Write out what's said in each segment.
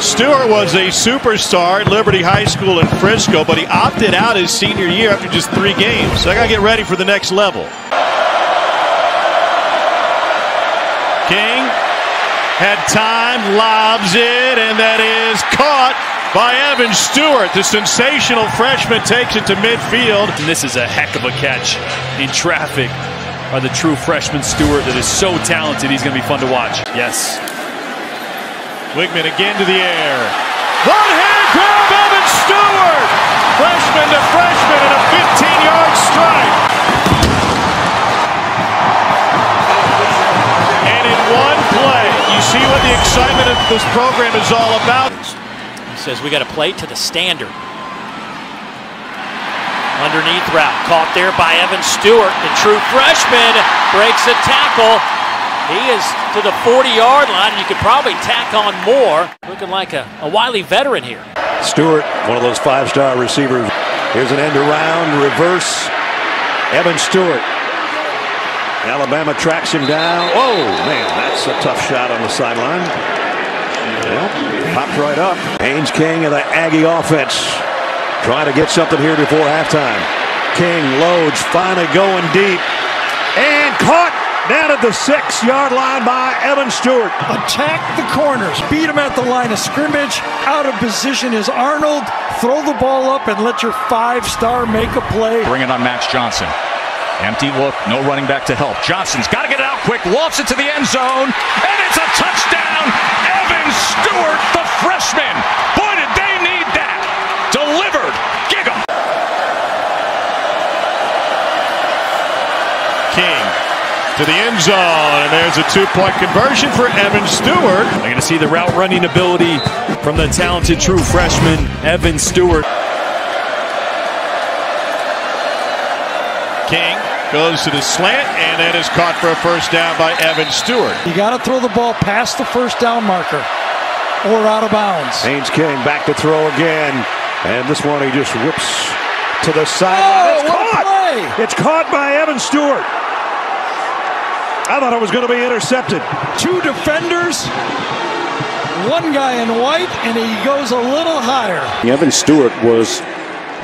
Stewart was a superstar at Liberty High School in Frisco, but he opted out his senior year after just three games. So I got to get ready for the next level. King had time, lobs it, and that is caught by Evan Stewart. The sensational freshman takes it to midfield. And this is a heck of a catch in traffic by the true freshman Stewart that is so talented. He's going to be fun to watch. Yes. Weigman again to the air. One hand grab, Evan Stewart! Freshman to freshman and a 15-yard strike. And in one play, you see what the excitement of this program is all about. He says we got to play to the standard. Underneath route, caught there by Evan Stewart. The true freshman breaks a tackle. He is to the 40-yard line, and you could probably tack on more. Looking like a, a wily veteran here. Stewart, one of those five-star receivers. Here's an end around, reverse. Evan Stewart. Alabama tracks him down. Oh, man, that's a tough shot on the sideline. Well, popped right up. Haynes King of the Aggie offense trying to get something here before halftime. King loads, finally going deep, and caught down at the six-yard line by Evan Stewart. Attack the corners, beat him at the line of scrimmage. Out of position is Arnold. Throw the ball up and let your five-star make a play. Bring it on Max Johnson. Empty look, no running back to help. Johnson's got to get it out quick, lofts it to the end zone, and it's a touchdown. Evan Stewart, the freshman. Boy, did they need that. Delivered. Gig 'em. King to the end zone, and there's a two-point conversion for Evan Stewart. I'm going to see the route running ability from the talented true freshman, Evan Stewart. King goes to the slant, and that is caught for a first down by Evan Stewart. You got to throw the ball past the first down marker or out of bounds. Haynes King back to throw again. And this one he just whips to the Oh, it's caught. play! It's caught by Evan Stewart. I thought it was going to be intercepted. Two defenders, one guy in white, and he goes a little higher. Evan Stewart was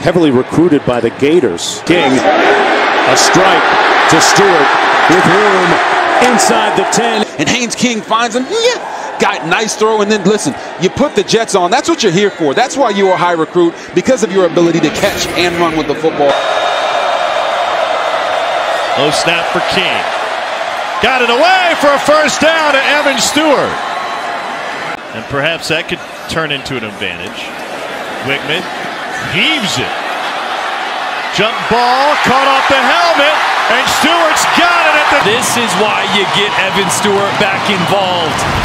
heavily recruited by the Gators. King, a strike to Stewart with room inside the 10. and Haynes King finds him. Yeah, got nice throw, and then listen, you put the Jets on. That's what you're here for. That's why you're a high recruit because of your ability to catch and run with the football. Low snap for King. Got it away for a first down to Evan Stewart. And perhaps that could turn into an advantage. Weigman heaves it. Jump ball, caught off the helmet, and Stewart's got it at the This is why you get Evan Stewart back involved.